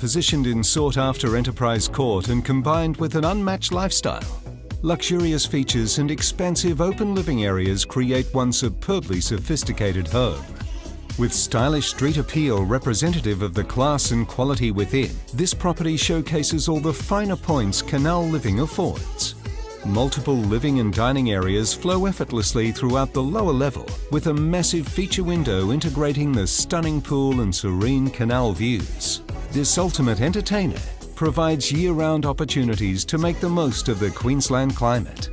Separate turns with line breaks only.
positioned in sought-after Enterprise Court and combined with an unmatched lifestyle. Luxurious features and expansive open living areas create one superbly sophisticated home. With stylish street appeal representative of the class and quality within, this property showcases all the finer points canal living affords. Multiple living and dining areas flow effortlessly throughout the lower level with a massive feature window integrating the stunning pool and serene canal views. This ultimate entertainer provides year-round opportunities to make the most of the Queensland climate.